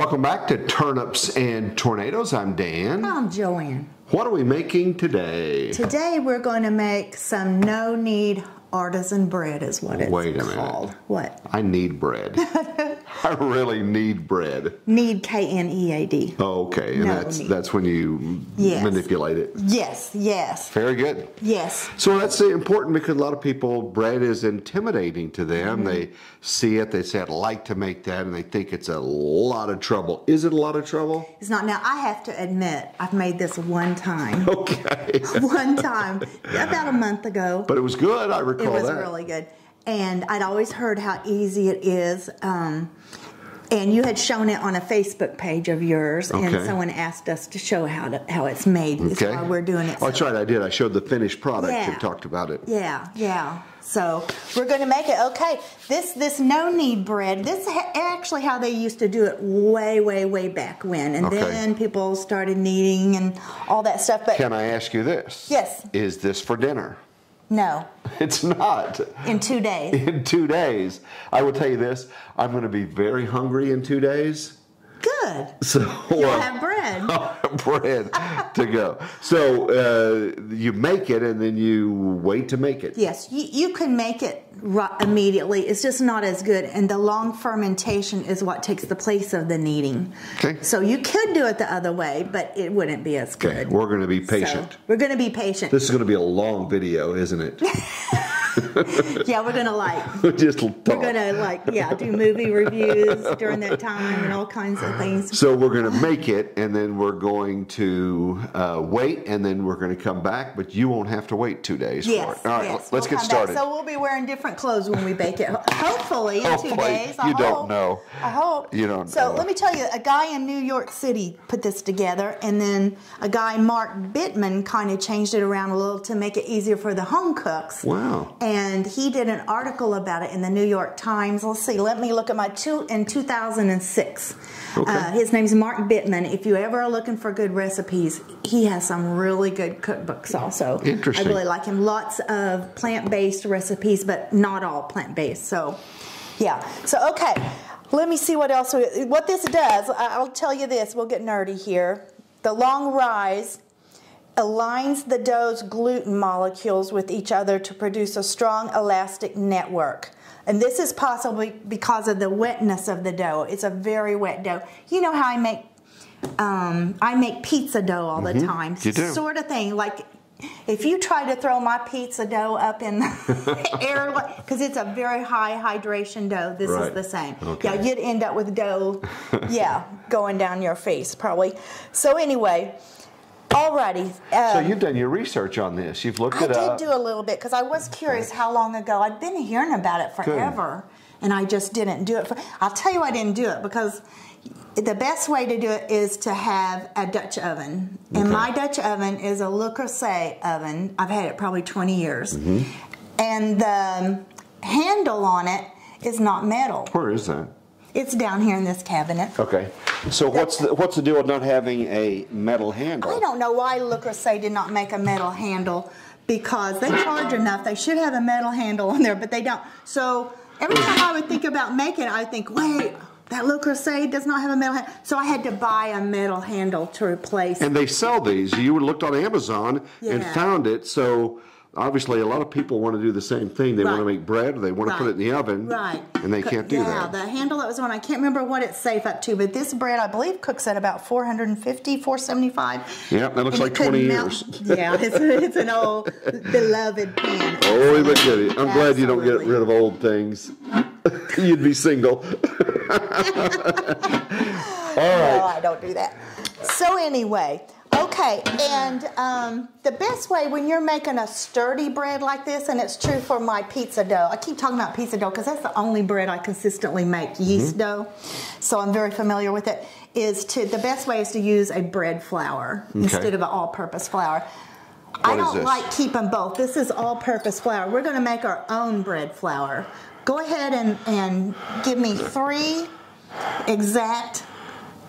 Welcome back to Turnips and Tornadoes. I'm Dan. I'm Jo Ann. What are we making today? Today we're going to make some no-knead artisan bread is what it's Wait a called. minute. What? I need bread. I really need bread. Need K-N-E-A-D. Oh, okay. And No that's need. that's when you Yes. manipulate it. Yes, yes, Very good. yes. So that's important because a lot of people, bread is intimidating to them. Mm-hmm. They see it, they say, I'd like to make that, and they think it's a lot of trouble. Is it a lot of trouble? It's not now. I have to admit, I've made this one time. Okay. one time, about a month ago. but it was good, I recall It was that. really good. And I'd always heard how easy it is. Um, and you had shown it on a Facebook page of yours, Okay. and someone asked us to show how to, how it's made. That's Okay. why we're doing it. Oh, that's right, I did. I showed the finished product Yeah. and talked about it. Yeah, yeah. So we're going to make it. Okay, this this no knead bread. This is actually how they used to do it way, way, way back when, and Okay. then people started kneading and all that stuff. But Can I ask you this? Yes. Is this for dinner? No, It's not. in two days. In two days. I will tell you this I'm going to be very hungry in two days. Good. So You'll uh, have bread. bread to go. So uh, you make it and then you wait to make it. Yes, you, you can make it ri- immediately. It's just not as good, and the long fermentation is what takes the place of the kneading. Okay. So you could do it the other way, but it wouldn't be as good. Okay, we're going to be So, patient. we're going to be patient. This is going to be a long video, isn't it? yeah, we're going to like Just talk. We're gonna like yeah do movie reviews during that time and all kinds of things. So we're going to make it, and then we're going to uh, wait, and then we're going to come back. But you won't have to wait two days Yes, for it. All right, yes. let's we'll get come back. started. So we'll be wearing different clothes when we bake it. Hopefully in two days. I You don't know. I hope You don't So know. let me tell you, a guy in New York City put this together, and then a guy Mark Bittman kind of changed it around a little to make it easier for the home cooks. Wow. And he did an article about it in the New York Times. Let's see, let me look at my two in 2006. Okay. Uh, his name's Mark Bittman. If you ever are looking for good recipes, he has some really good cookbooks also. Interesting. I really like him. Lots of plant-based recipes, but not all plant-based. So, yeah. So, okay. Let me see what else. we- What this does, I'll tell you this. We'll get nerdy here. The long rise aligns the dough's gluten molecules with each other to produce a strong elastic network. And this is possibly because of the wetness of the dough. It's a very wet dough. You know how I make um, I make pizza dough all the time. Mm-hmm. You do. Sort of thing. Like if you try to throw my pizza dough up in the air, because it's a very high hydration dough, this Right. is the same. Okay. Yeah, you'd end up with dough, yeah, going down your face probably. So anyway, alrighty. so Um, you've done your research on this. You've looked I it up. I did do a little bit because I was curious how long ago. I'd been hearing about it forever, and I just didn't do it. For, I'll tell you why I didn't do it because the best way to do it is to have a Dutch oven, and my Dutch oven is a Le Creuset oven. I've had it probably 20 years, Mm-hmm. and the handle on it is not metal. Where is that? It's down here in this cabinet. Okay. So what's the what's the deal with not having a metal handle? I don't know why Le Creuset did not make a metal handle because they charge enough. They should have a metal handle on there, but they don't. So every time I would think about making it, I would think, wait, that Le Creuset does not have a metal handle. So I had to buy a metal handle to replace. And they sell these. You would looked on Amazon and found it. So obviously, a lot of people want to do the same thing. They want to make bread. Or they want to put it in the oven. Right. And they can't do yeah, that. the handle that was on, I can't remember what it's safe up to, but this bread, I believe, cooks at about 450, 475. Yeah, that looks And like it couldn't 20 melt- years. Yeah, it's, it's an old beloved pan. Oh, look at it. I'm glad you don't get rid of old things. You'd be single. All right. No, I don't do that. So anyway, okay, and um, the best way when you're making a sturdy bread like this, and it's true for my pizza dough. I keep talking about pizza dough because that's the only bread I consistently make, yeast dough. So I'm very familiar with it. Is to the best way is to use a bread flour instead of an all-purpose flour. I don't like keeping both. This is all-purpose flour. We're going to make our own bread flour. Go ahead and, and give me three exact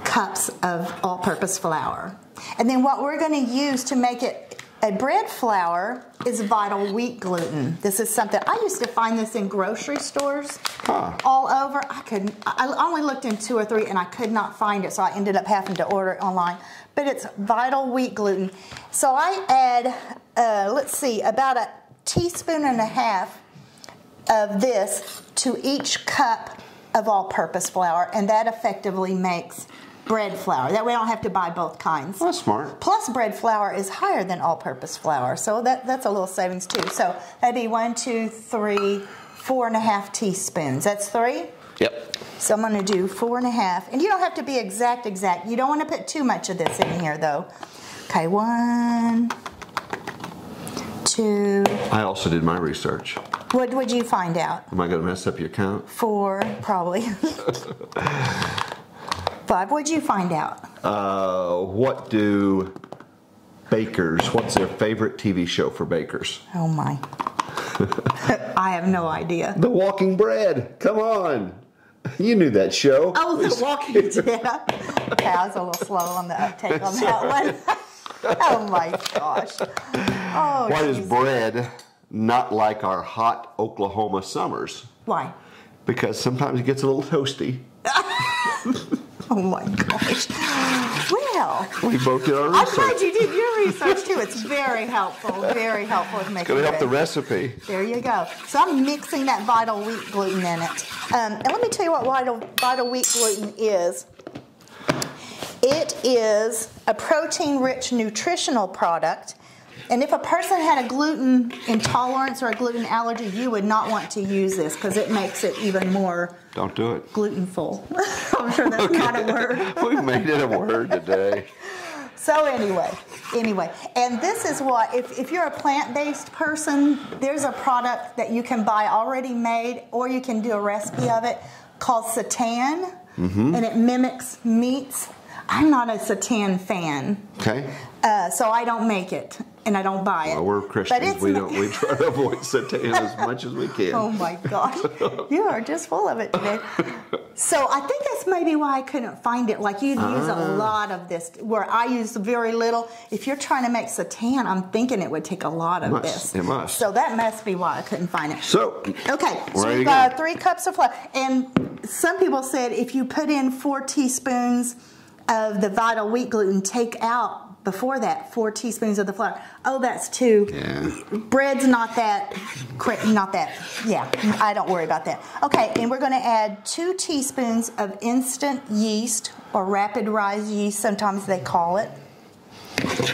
cups of all-purpose flour. And then what we're going to use to make it a bread flour is vital wheat gluten. This is something I used to find this in grocery stores Huh. all over. I couldn't. I I only looked in two or three, and I could not find it, so I ended up having to order it online. But it's vital wheat gluten. So I add, uh, let's see, about a teaspoon and a half of this to each cup of all-purpose flour, and that effectively makes bread flour. That way, I don't have to buy both kinds. That's smart. Plus, bread flour is higher than all-purpose flour, so that, that's a little savings too. So that'd be one, two, three, four and a half teaspoons. That's three. Yep. So I'm going to do four and a half, and you don't have to be exact, exact. You don't want to put too much of this in here, though. Okay, one, two. I also did my research. What would you find out? Am I going to mess up your count? Four, probably. What'd you find out? Uh, what do bakers? What's their favorite TV show for bakers? Oh my. I have no idea. The Walking Bread. Come on, you knew that show. Oh, the Walking Dead. Okay, I was a little slow on the uptake on that one. oh my gosh. Oh, Why is geez. bread not like our hot Oklahoma summers? Why? Because sometimes it gets a little toasty. Oh my gosh. Well, We both did our research. I'm glad you did your research too. It's very helpful. Very helpful in making Gonna help the recipe. There you go. So I'm mixing that vital wheat gluten in it. Um, and let me tell you what vital, vital wheat gluten is. It is a protein-rich nutritional product. And if a person had a gluten intolerance or a gluten allergy, you would not want to use this because it makes it even more Don't do it. glutenful. I'm sure that's not a word. we made it a word today. So anyway, anyway, and this is what if, if you're a plant-based person, there's a product that you can buy already made, or you can do a recipe of it called seitan, Mm-hmm. and it mimics meats. I'm not a seitan fan, Okay. uh, so I don't make it and I don't buy it. Well, we're Christians. We don't. We try to avoid satan as much as we can. Oh my gosh, you are just full of it today. So I think that's maybe why I couldn't find it. Like you'd use Ah. a lot of this, where I use very little. If you're trying to make seitan, I'm thinking it would take a lot of Must. this. It must. So that must be why I couldn't find it. So, Okay, so you've got go. three cups of flour. And some people said if you put in four teaspoons of the vital wheat gluten, take out before that four teaspoons of the flour. Oh, that's two. Yeah. Bread's not that, not that, yeah, I don't worry about that. Okay, and we're gonna add two teaspoons of instant yeast or rapid rise yeast, sometimes they call it.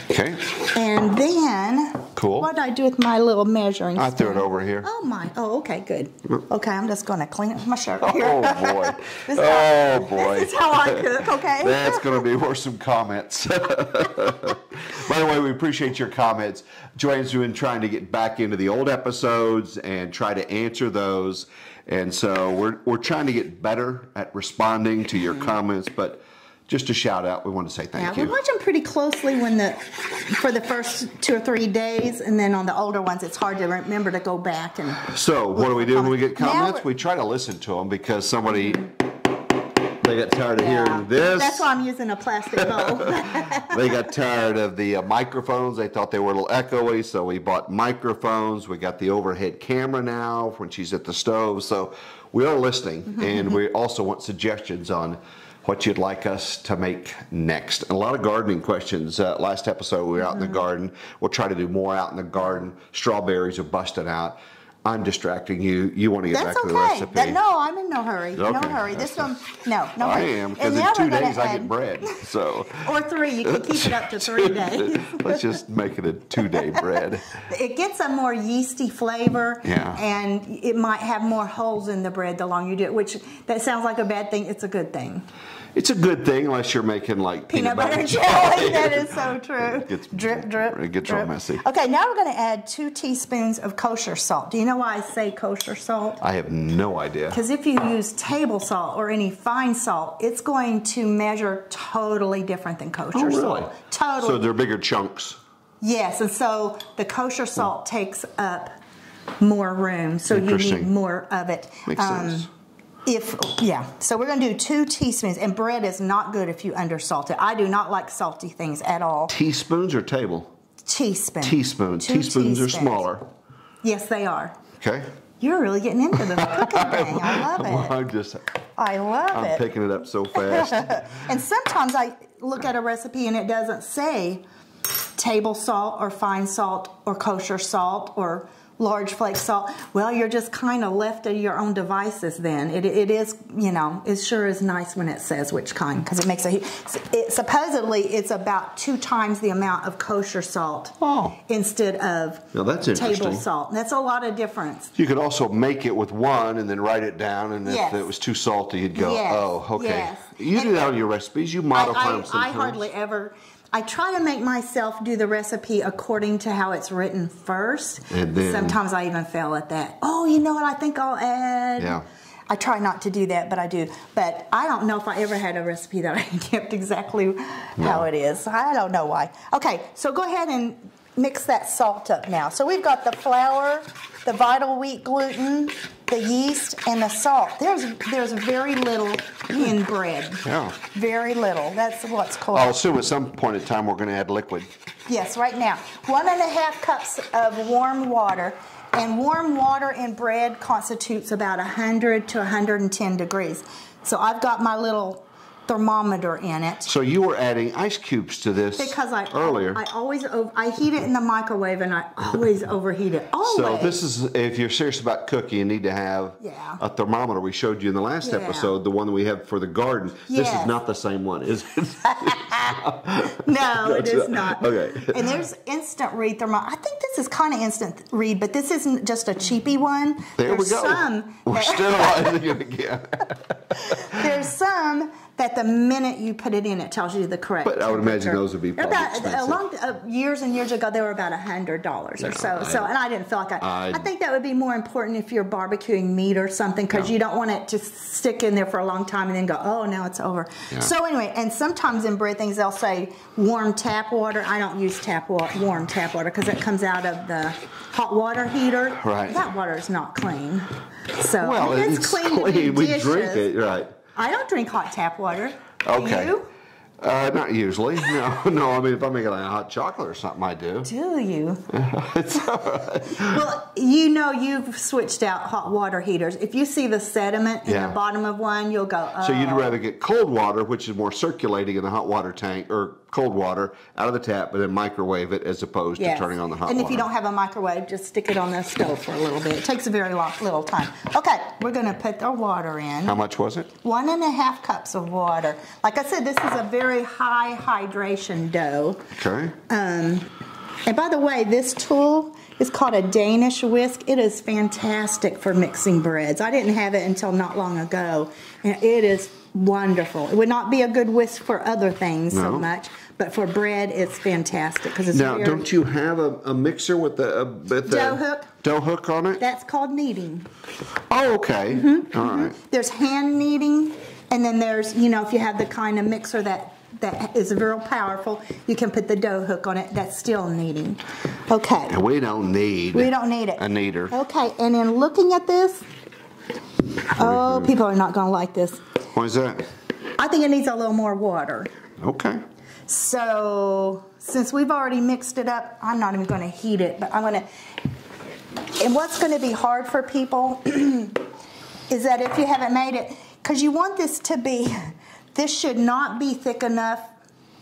okay. And then, Cool. what did I do with my little measuring I threw it over here. Oh my, oh, okay, good. Mm. Okay, I'm just gonna clean up my shirt here. Oh boy. This Oh boy. This is how I cook, okay? That's going to be worth some comments. By the way, we appreciate your comments. Jo Ann's been trying to get back into the old episodes and try to answer those. And so we're, we're trying to get better at responding to your mm-hmm. comments. But just a shout out, we want to say Mm-hmm. Yeah, thank we watch them pretty closely when the for the first two or three days, and then on the older ones, it's hard to remember to go back and. So what do we do when we get comments? We try to listen to them because somebody, they got tired of Yeah. hearing this. That's why I'm using a plastic bowl. they got tired of the uh, microphones. They thought they were a little echoey, so we bought microphones. We got the overhead camera now when she's at the stove. So we are listening, and we also want suggestions on what you'd like us to make next. And a lot of gardening questions. Uh, last episode, we were out in the garden. We'll try to do more out in the garden. Strawberries are busting out. I'm distracting you. You want to get That's back to the okay. recipe. That, no, I'm in no hurry. No Okay. hurry. This one, no, no I hurry. am because in two days I get bread. So Or three. You can keep it up to three days. let's just make it a two-day bread. It gets a more yeasty flavor, Yeah. and it might have more holes in the bread the longer you do it. Which that sounds like a bad thing. It's a good thing. It's a good thing unless you're making like Peanut, butter jelly. that is so true. It gets- drip, drip. it gets all drip. messy. Okay, now we're going to add two teaspoons of kosher salt. Do you know why I say kosher salt? I have no idea. Because if you use table salt or any fine salt, it's going to measure totally different than kosher Oh, really? salt. Totally. So they're bigger chunks. Yes, and so the kosher salt takes up more room, so you need more of it. Makes um, sense. If yeah, so we're going to do two teaspoons, and bread is not good if you undersalt it. I do not like salty things at all. Teaspoons or table? teaspoon. Teaspoon. Two Teaspoons are smaller. Yes, they are. Okay. You're really getting into the cooking thing. I love it. I'm just, I love it. I'm picking it up so fast. And sometimes I look at a recipe and it doesn't say table salt or fine salt or kosher salt or large flake salt. Well, you're just kind of left to your own devices then. It, it is, you know, it sure is nice when it says which kind because it makes a, it, supposedly it's about two times the amount of kosher salt Oh. instead of Now, that's table salt. That's a lot of difference. You could also make it with one and then write it down, and Yes. if it was too salty, you'd go, Yes, "Oh, okay." yes. You do that on your recipes. You modify I, them I, I sometimes. hardly ever. I try to make myself do the recipe according to how it's written first. And then- Sometimes I even fail at that. Oh, you know what? I think I'll add. Yeah. I try not to do that, but I do. But I don't know if I ever had a recipe that I kept exactly how it is. I don't know why. Okay, so go ahead and mix that salt up now. So we've got the flour, the vital wheat gluten, the yeast, and the salt. There's there's very little in bread. Yeah. Very little. That's what's called. I'll assume at some point in time we're going to add liquid. Yes, right now. One and a half cups of warm water. And warm water in bread constitutes about 100 to 110 degrees. So I've got my little thermometer in it. So you were adding ice cubes to this Because I earlier. I always I heat it in the microwave and I always overheat it. Always. so this is if you're serious about cooking, you need to have Yeah. a thermometer. We showed you in the last Yeah. episode, the one we have for the garden. This is not the same one, is it? No, it is not. Okay. And there's instant read thermometer. I think this is kind of instant read, but this isn't just a cheapy one. There there's we go. Some We're sterilizing it again. There's some that the minute you put it in, it tells you the correct. But I would imagine those would be about. A long uh, years and years ago, they were about a hundred dollars or so. I- so, and I didn't feel like I. I, I- think that would be more important if you're barbecuing meat or something, because you don't want it to stick in there for a long time and then go, oh, now it's over. Yeah. So anyway, and sometimes in bread things they'll say warm tap water. I don't use tap water, warm tap water, because it comes out of the hot water heater. Right. That water is not clean. So Well, it's, it's, clean. clean. We drink it, right? I don't drink hot tap water. Do Okay. you? Uh, not usually. No, no. I mean, if I'm making like a hot chocolate or something, I do. Do you? It's all right. Well, you know you've switched out hot water heaters. If you see the sediment in Yeah. the bottom of one, you'll go, oh. So you'd rather get cold water, which is more circulating in the hot water tank, or cold water out of the tap, but then microwave it as opposed Yes. to turning on the hot and water. if you don't have a microwave, just stick it on the stove for a little bit. It takes a very long, little time. Okay, we're going to put our water in. How much was it? One and a half cups of water. Like I said, this is a very high hydration dough. Okay. Um, and by the way, this tool is called a Danish whisk. It is fantastic for mixing breads. I didn't have it until not long ago, and it is wonderful. It would not be a good whisk for other things so much, but for bread, it's fantastic because it's Now, don't you have a, a mixer with the, uh, with the Dough hook? dough hook on it? That's called kneading. oh, okay. Mm-hmm, All right. There's hand kneading, and then there's you know if you have the kind of mixer that that is real powerful, you can put the dough hook on it. That's still kneading. Okay. And we don't need. We don't need it. A kneader. Okay, and in looking at this, oh, people are not going to like this. Why is that? I think it needs a little more water. Okay. So, since we've already mixed it up, I'm not even going to heat it, but I'm going to. And what's going to be hard for people is that if you haven't made it, because you want this to be, this should not be thick enough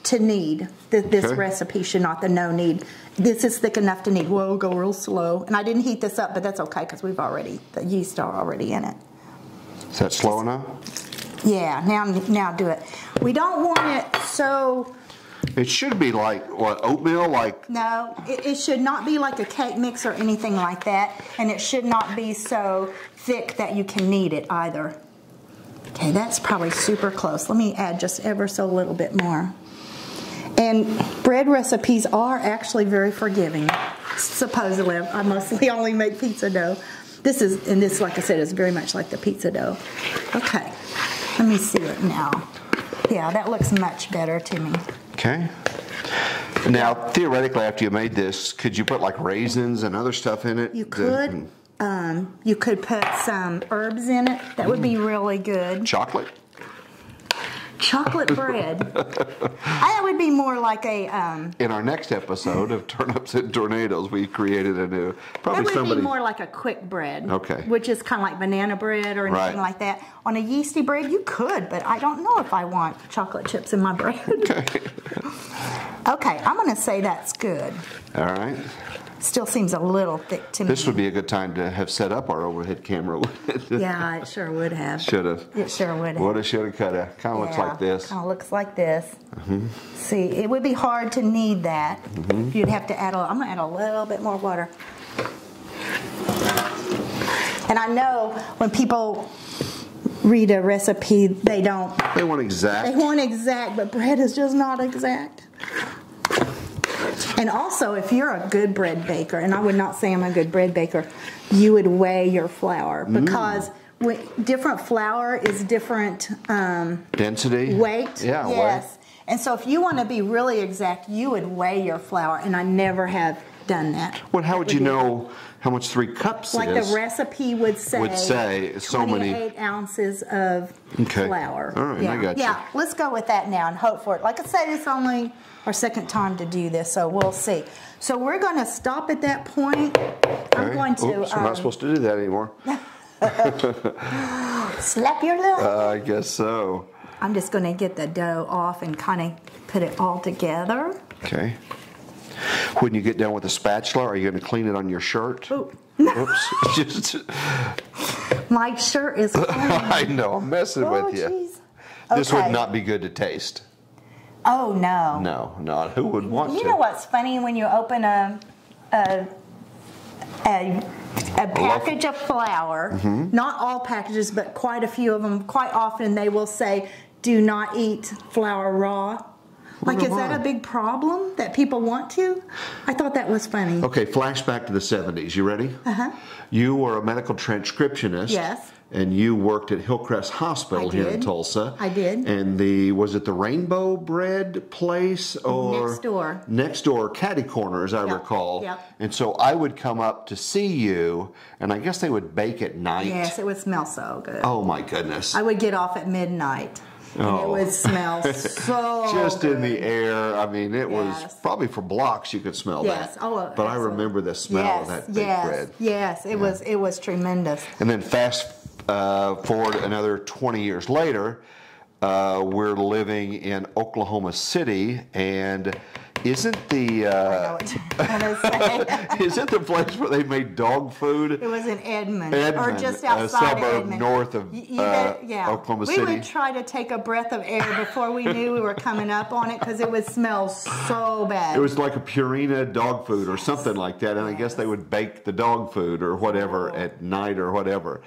to knead. Th- This Okay. recipe should not the no knead. This is thick enough to knead. We'll go real slow. And I didn't heat this up, but that's okay because we've already, the yeast are already in it. Is that slow enough? Yeah, now now do it. We don't want it so It should be like what oatmeal, like No, it, it should not be like a cake mix or anything like that, and it should not be so thick that you can knead it either. Okay, that's probably super close. Let me add just ever so a little bit more. And bread recipes are actually very forgiving. Supposedly, I mostly only make pizza dough. This is, and this, like I said, is very much like the pizza dough. Okay, let me see it now. Yeah, that looks much better to me. Okay. Now, theoretically, after you made this, could you put like raisins and other stuff in it? You could. Um, you could put some herbs in it. That would be really good. chocolate. Chocolate bread. that would be more like a. Um, In our next episode of Turnips and Tornadoes, we created a new, that probably would somebody. be more like a quick bread. Okay. Which is kind of like banana bread or anything Right. like that. On a yeasty bread, you could, but I don't know if I want chocolate chips in my bread. Okay. okay, I'm going to say that's good. All right. Still seems a little thick to me. This would be a good time to have set up our overhead camera. Yeah, it sure would have. Should have. It sure would have. Woulda, shoulda, coulda. Kind of looks like this. Kind of looks like this. Mm-hmm. See, it would be hard to knead that. You'd have to add a. I'm gonna add a little bit more water. And I know when people read a recipe, they don't. They want exact. They want exact, but bread is just not exact. And also, if you're a good bread baker, and I would not say I'm a good bread baker, you would weigh your flour Mm. because when, different flour is different um, Density. weight. Yeah, Yes. And so, if you want to be really exact, you would weigh your flour, and I never have done that. Well, how would you be- know how much three cups Like is? the recipe would say, Would say so many- 28 ounces of Okay. flour. All right, I yeah. got you. Yeah, let's go with that now and hope for it. Like I said, it's only our second time to do this, so we'll see. So we're going to stop at that point. I'm Okay. going to Oops, we're um, not supposed to do that anymore. slap your little. Uh, I guess so. I'm just going to get the dough off and kind of put it all together. Okay. When you get done with a spatula, are you going to clean it on your shirt? Ooh. Oops. My shirt is clean. I know, I'm messing oh, with you. jeez. This Okay. would not be good to taste. Oh no. No, not. Who would want You to? know what's funny when you open a a a, a package of flour, Mm-hmm. not all packages, but quite a few of them, quite often they will say, do not eat flour raw. Like, is that a big problem that people want to? I thought that was funny. Okay, flashback to the 70s. You ready? Uh-huh. You were a medical transcriptionist. Yes. And you worked at Hillcrest Hospital here in. Tulsa. I did. And the was it the Rainbow Bread place or Next door. Next door, Caddy Corner, as I Yep, recall. yep. And so I would come up to see you, and I guess they would bake at night. Yes, it would smell so good. Oh my goodness! I would get off at midnight. And it Oh. would smell so Just in the air. I mean, it was probably for blocks you could smell Yes. that. Oh, but I remember the smell yes, of that baked yes, bread. Yes, it was it was tremendous. And then fast uh, forward another 20 years later, uh, we're living in Oklahoma City, and isn't the uh, know what you're gonna say. is it the place where they made dog food? It was in Edmond, or Edmond, just a outside suburb Edmond. north of, you uh, yeah. Oklahoma City. we would try to take a breath of air before we knew we were coming up on it because it would smell so bad. It was like a Purina dog food or something like that, and I guess they would bake the dog food or whatever Oh. at night or whatever.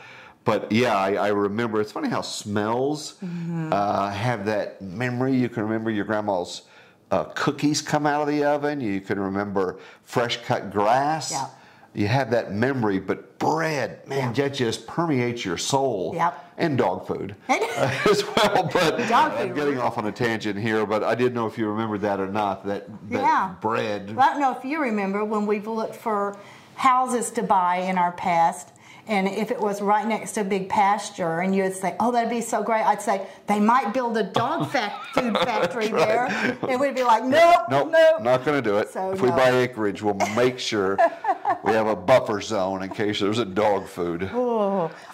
But yeah, I, I remember. It's funny how smells Mm-hmm. uh, have that memory. You can remember your grandma's uh, cookies come out of the oven. You can remember fresh cut grass. Yeah. You have that memory, but bread, man, that just permeates your soul. Yep. And dog food as well. But Dog I'm getting off on a tangent here, but I didn't know if you remembered that or not. That, that Yeah. bread. Well, I don't know if you remember when we've looked for houses to buy in our past, and if it was right next to a big pasture, and you would say, "Oh, that'd be so great," I'd say they might build a dog fac- food factory there, and we'd be like, "Nope, Nope, nope." not going to do it. So, if we buy acreage, we'll make sure we have a buffer zone in case there's a dog food.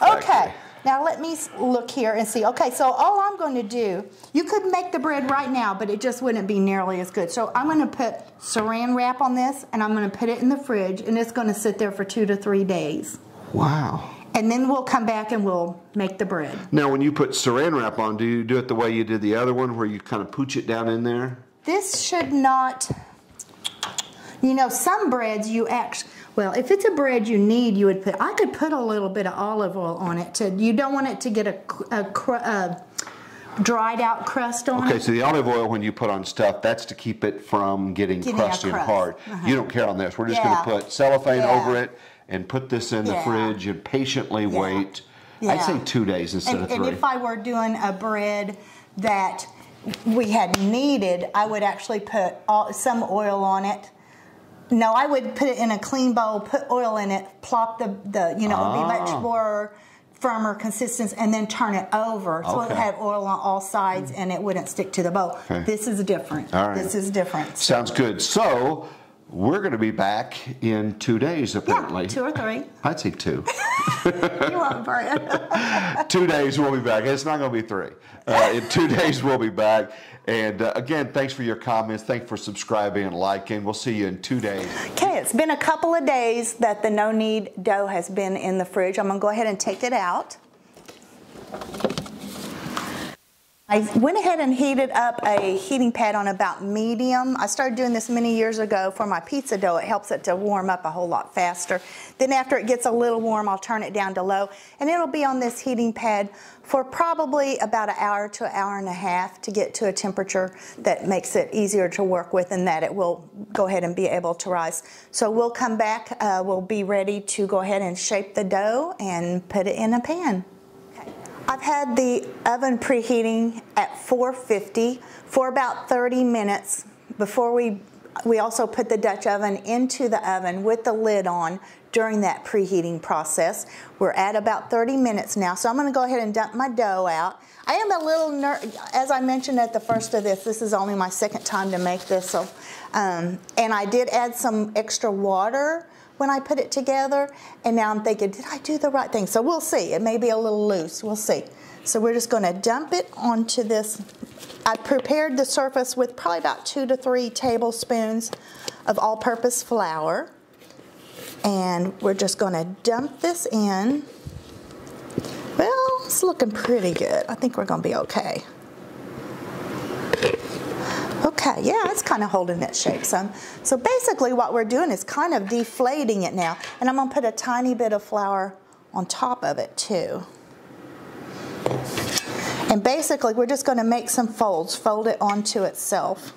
Okay. Now let me look here and see. Okay, so all I'm going to do, you could make the bread right now, but it just wouldn't be nearly as good. So I'm going to put saran wrap on this, and I'm going to put it in the fridge, and it's going to sit there for two to three days. Wow. And then we'll come back and we'll make the bread. Now, when you put saran wrap on, do you do it the way you did the other one, where you kind of pooch it down in there? This should not, you know, some breads you actually. Well, if it's a bread you need, you would put. I could put a little bit of olive oil on it. To you don't want it to get a, a, a dried out crust on Okay, it. so the olive oil, when you put on stuff, that's to keep it from getting, Getting crusty and hard. Uh-huh. You don't care on this. We're just Yeah. going to put cellophane Yeah. over it and put this in the Yeah. fridge and patiently wait. I'd say two days instead and, of and if I were doing a bread that we had kneaded, I would actually put all, some oil on it. No, I would put it in a clean bowl, put oil in it, plop the, the you know, it would be Ah. much more firmer consistency and then turn it over so it had oil on all sides and it wouldn't stick to the bowl. Okay. This is different. All right. This is different. Sounds good. So we're going to be back in two days, apparently. Yeah, two or three. I'd say two. You want bread? two days we'll be back. It's not going to be three. Uh, in two days we'll be back. And uh, again, thanks for your comments. Thanks for subscribing and liking. We'll see you in two days. Okay, it's been a couple of days that the no knead dough has been in the fridge. I'm gonna go ahead and take it out. I went ahead and heated up a heating pad on about medium. I started doing this many years ago for my pizza dough. It helps it to warm up a whole lot faster. Then after it gets a little warm, I'll turn it down to low and it'll be on this heating pad for probably about an hour to an hour and a half to get to a temperature that makes it easier to work with and that it will go ahead and be able to rise. So we'll come back, uh, we'll be ready to go ahead and shape the dough and put it in a pan. I've had the oven preheating at 450 for about 30 minutes before we we also put the Dutch oven into the oven with the lid on during that preheating process. We're at about 30 minutes now, so I'm going to go ahead and dump my dough out. I am a little ner- as I mentioned at the first of this. This is only my second time to make this, so um, and I did add some extra water when I put it together, and now I'm thinking, did I do the right thing? So we'll see. It may be a little loose. We'll see. So we're just going to dump it onto this. I prepared the surface with probably about two to three tablespoons of all-purpose flour, and we're just going to dump this in. Well, it's looking pretty good. I think we're going to be okay. Okay, yeah, it's kind of holding its shape some. So basically what we're doing is kind of deflating it now. And I'm gonna put a tiny bit of flour on top of it too. And basically we're just gonna make some folds, fold it onto itself.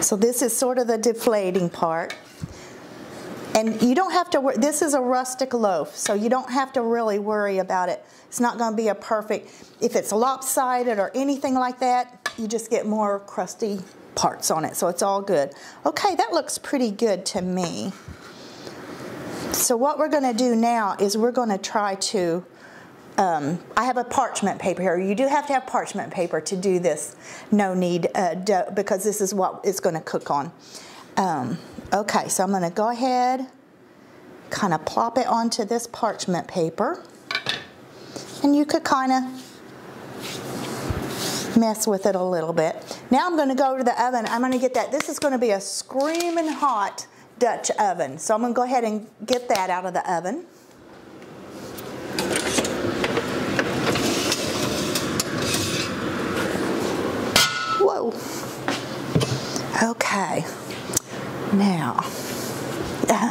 So this is sort of the deflating part. And you don't have to, this is a rustic loaf, so you don't have to really worry about it. It's not gonna be a perfect, if it's lopsided or anything like that, you just get more crusty parts on it, so it's all good. Okay, that looks pretty good to me. So what we're gonna do now is we're gonna try to, um, I have a parchment paper here. You do have to have parchment paper to do this no knead uh, dough because this is what it's gonna cook on. Um, okay, so I'm gonna go ahead, kind of plop it onto this parchment paper. And you could kind of mess with it a little bit. Now I'm gonna go to the oven. I'm gonna get that. This is gonna be a screaming hot Dutch oven. So I'm gonna go ahead and get that out of the oven. Whoa. Okay. Now,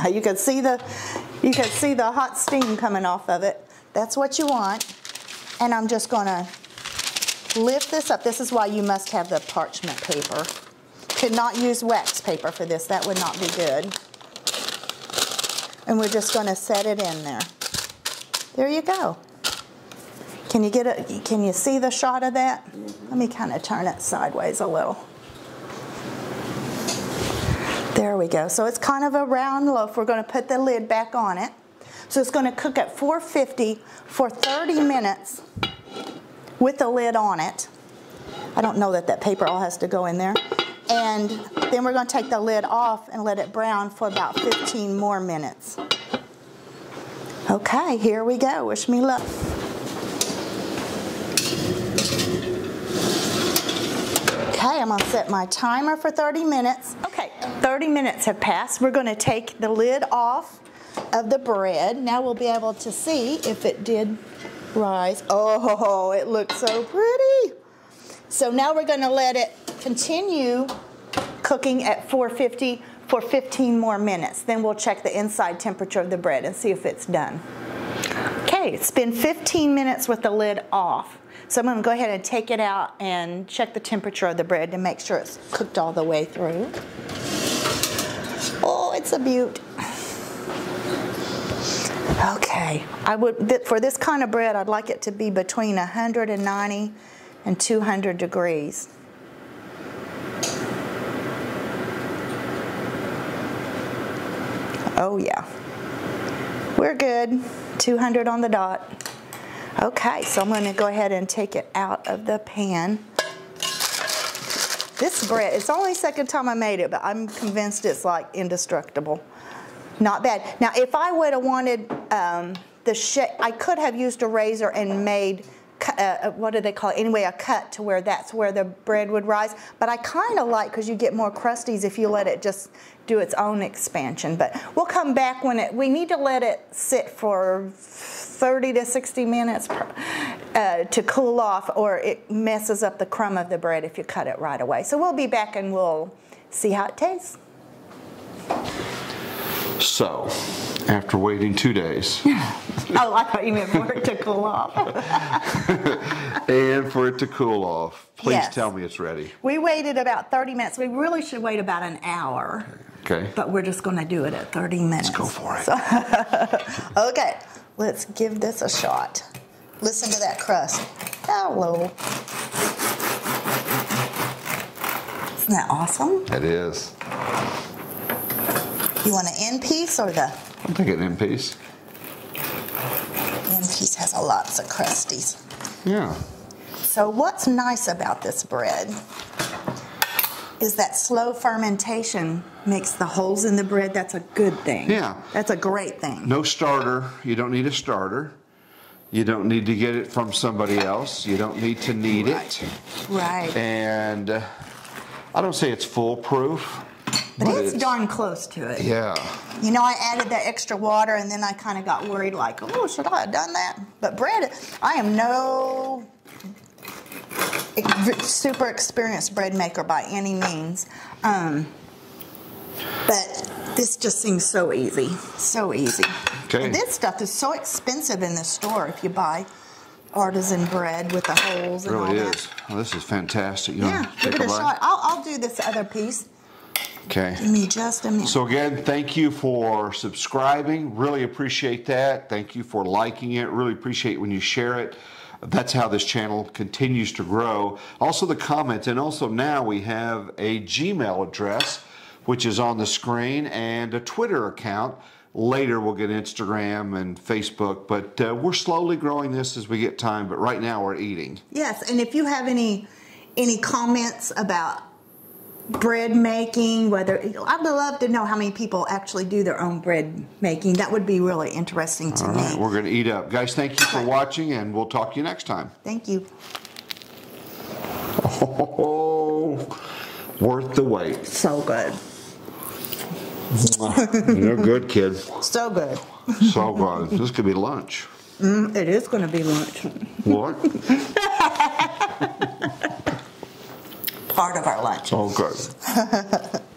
you can see the you can see the hot steam coming off of it. That's what you want. And I'm just gonna lift this up. This is why you must have the parchment paper. Could not use wax paper for this. That would not be good. And we're just gonna set it in there. There you go. Can you get it? Can you see the shot of that? Let me kind of turn it sideways a little. There we go. So it's kind of a round loaf. We're going to put the lid back on it. So it's going to cook at 450 for 30 minutes with the lid on it. I don't know that that paper all has to go in there. And then we're going to take the lid off and let it brown for about 15 more minutes. Okay, here we go. Wish me luck. Okay, I'm gonna set my timer for 30 minutes. Okay, 30 minutes have passed. We're gonna take the lid off of the bread. Now we'll be able to see if it did rise. Oh, it looks so pretty. So now we're gonna let it continue cooking at 450 for 15 more minutes. Then we'll check the inside temperature of the bread and see if it's done. Okay, it's been 15 minutes with the lid off. So I'm gonna go ahead and take it out and check the temperature of the bread to make sure it's cooked all the way through. Oh, it's a beaut. Okay, I would, for this kind of bread, I'd like it to be between 190 and 200 degrees. Oh yeah. We're good. 200 on the dot. Okay, so I'm going to go ahead and take it out of the pan. This bread, it's only second time I made it, but I'm convinced it's like indestructible. Not bad. Now, if I would have wanted um, the shape, I could have used a razor and made, uh, uh, what do they call it? Anyway, a cut to where that's where the bread would rise. But I kind of like, because you get more crusties if you let it just do its own expansion. But we'll come back when it, we need to let it sit for 30 to 60 minutes uh, to cool off or it messes up the crumb of the bread if you cut it right away. So we'll be back and we'll see how it tastes. So, after waiting two days. oh, I thought you meant for it to cool off. and for it to cool off. Please Yes. tell me it's ready. We waited about 30 minutes. We really should wait about an hour. Okay. But we're just going to do it at 30 minutes. Let's go for it. So- okay, let's give this a shot. Listen to that crust. Hello. Isn't that awesome? It is. You want an end piece or the I'm thinking in piece. In piece has a lots of crusties. Yeah. So what's nice about this bread is that slow fermentation makes the holes in the bread. That's a good thing. Yeah. That's a great thing. No starter. You don't need a starter. You don't need to get it from somebody else. You don't need to knead it. Right. And uh, I don't say it's foolproof, But it's darn close to it. Yeah. You know, I added that extra water and then I kind of got worried like, oh, should I have done that? But bread, I am no super experienced bread maker by any means. Um, but this just seems so easy. So easy. Okay. And this stuff is so expensive in the store if you buy artisan bread with the holes It and all really that. is. Well, this is fantastic. You Yeah, give it a bite? shot. I'll, I'll do this other piece. Okay. Give me just a minute. So again, thank you for subscribing. Really appreciate that. Thank you for liking it. Really appreciate when you share it. That's how this channel continues to grow. Also the comments, and also now we have a Gmail address, which is on the screen, and a Twitter account. Later we'll get Instagram and Facebook, but uh, we're slowly growing this as we get time. But right now we're eating. Yes, and if you have any any comments about bread making, whether I'd love to know how many people actually do their own bread making. That would be really interesting to All me. we're going to eat up, guys. Thank you for watching, and we'll talk to you next time. Thank you. Oh, worth the wait. So good. You're good, kid. So good. So good. This could be lunch. Mm, it is going to be lunch. What? Part of our lunch. Oh, good.